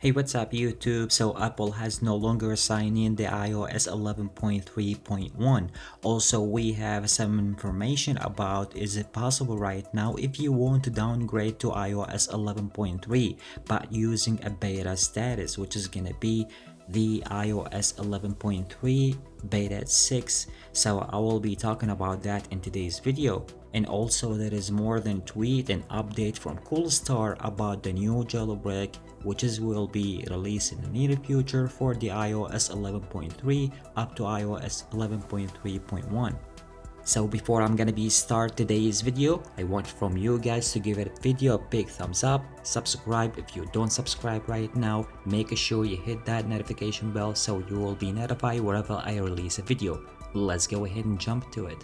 Hey what's up YouTube? So Apple has no longer signed in the iOS 11.3.1. Also we have some information about is it possible right now if you want to downgrade to iOS 11.3 but using a beta status which is gonna be the iOS 11.3 beta 6 so I will be talking about that in today's video and also there is more than tweet and update from Coolstar about the new jailbreak which is will be released in the near future for the iOS 11.3 up to iOS 11.3.1 so before I'm gonna be start today's video, I want from you guys to give it video a big thumbs up, subscribe if you don't subscribe right now, make sure you hit that notification bell so you will be notified wherever I release a video. Let's go ahead and jump to it.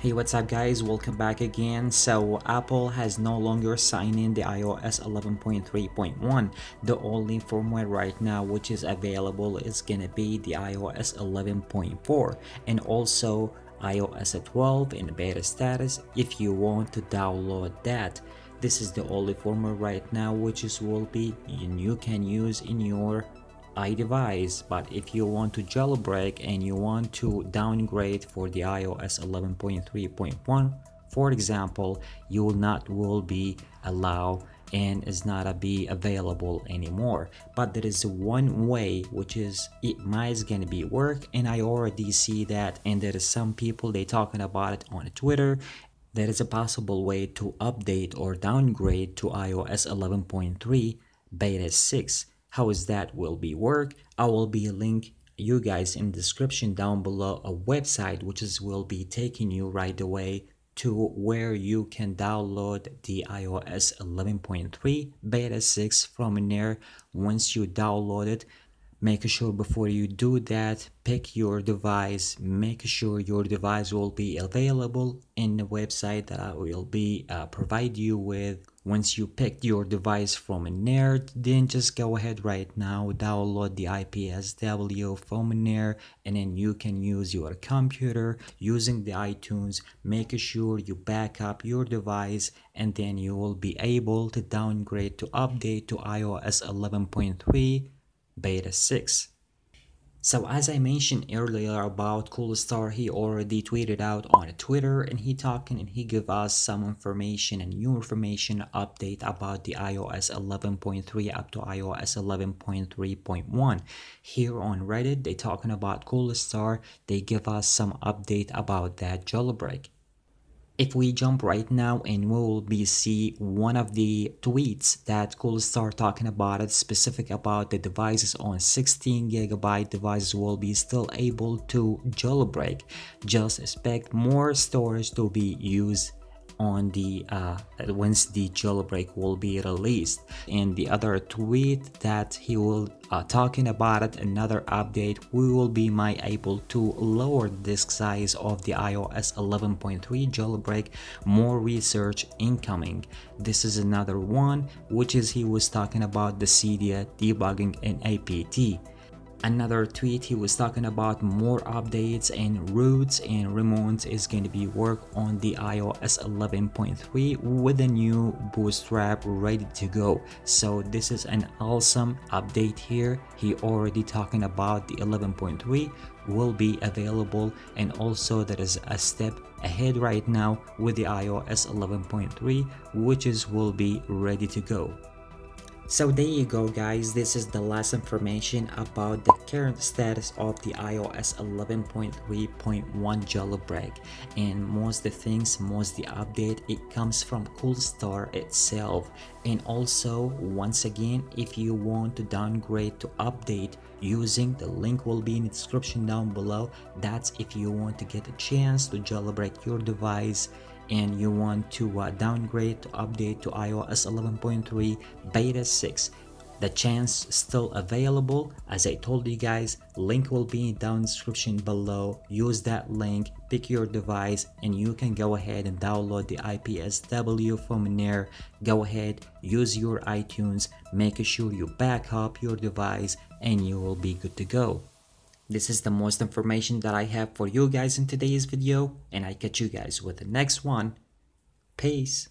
Hey what's up guys? Welcome back again. So Apple has no longer signed in the iOS 11.3.1 the only firmware right now which is available is gonna be the iOS 11.4 and also iOS 12 in beta status if you want to download that. This is the only firmware right now which is will be and you can use in your iDevice but if you want to jailbreak and you want to downgrade for the iOS 11.3.1 for example you will not will be allow and is not be available anymore. But there is one way which is it might gonna be work and I already see that and there is some people they talking about it on Twitter. There is a possible way to update or downgrade to iOS 11.3 beta 6 how is that will be work? I will be link you guys in description down below a website which is will be taking you right away to where you can download the iOS 11.3 beta 6 from there. Once you download it make sure before you do that pick your device make sure your device will be available in the website that I will be uh, provide you with once you pick your device from there then just go ahead right now download the IPSW from there and then you can use your computer using the iTunes make sure you back up your device and then you will be able to downgrade to update to iOS 11.3 beta 6. So as I mentioned earlier about Coolstar, he already tweeted out on Twitter and he talking and he give us some information and new information update about the iOS 11.3 up to iOS 11.3.1. Here on Reddit, they talking about Coolstar, they give us some update about that jailbreak if we jump right now and we will be see one of the tweets that could Coolstar talking about it specific about the devices on 16 gigabyte devices will be still able to jailbreak. Just expect more storage to be used on the uh, once the jailbreak will be released. And the other tweet that he will uh, talking about it another update we will be my able to lower disk size of the iOS 11.3 jailbreak more research incoming. This is another one which is he was talking about the Cydia debugging and APT another tweet. He was talking about more updates and roots and remotes is going to be work on the iOS 11.3 with a new bootstrap ready to go. So this is an awesome update here. He already talking about the 11.3 will be available and also there is a step ahead right now with the iOS 11.3 which is will be ready to go so there you go guys, this is the last information about the current status of the iOS 11.3.1 jailbreak. And most the things, most the update, it comes from Coolstar itself. And also once again if you want to downgrade to update using the link will be in the description down below. That's if you want to get a chance to jailbreak your device and you want to uh, downgrade to update to iOS 11.3 beta 6 the chance still available. As i told you guys link will be in down description below. Use that link pick your device and you can go ahead and download the ipsw from there. Go ahead use your itunes make sure you back up your device and you will be good to go This is the most information that I have for you guys in today's video and I catch you guys with the next one. Peace.